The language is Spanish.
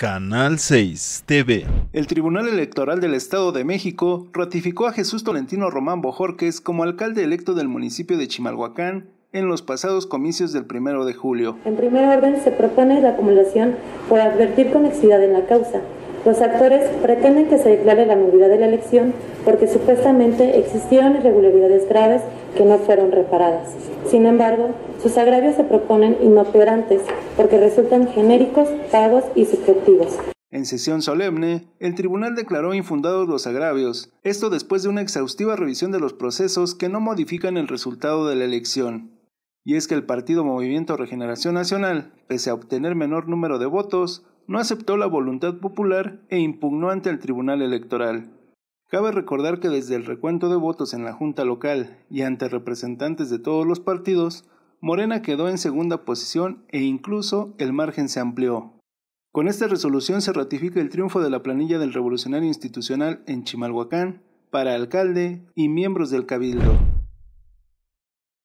Canal 6 TV. El Tribunal Electoral del Estado de México ratificó a Jesús Tolentino Román Bojorques como alcalde electo del municipio de Chimalhuacán en los pasados comicios del primero de julio. En primer orden, se propone la acumulación por advertir conexidad en la causa. Los actores pretenden que se declare la nulidad de la elección porque supuestamente existieron irregularidades graves que no fueron reparadas. Sin embargo, sus agravios se proponen inoperantes porque resultan genéricos, pagos y subjetivos. En sesión solemne, el tribunal declaró infundados los agravios, esto después de una exhaustiva revisión de los procesos que no modifican el resultado de la elección. Y es que el partido Movimiento Regeneración Nacional, pese a obtener menor número de votos, no aceptó la voluntad popular e impugnó ante el Tribunal Electoral. Cabe recordar que desde el recuento de votos en la Junta Local y ante representantes de todos los partidos, Morena quedó en segunda posición e incluso el margen se amplió. Con esta resolución se ratifica el triunfo de la planilla del Revolucionario Institucional en Chimalhuacán para alcalde y miembros del Cabildo.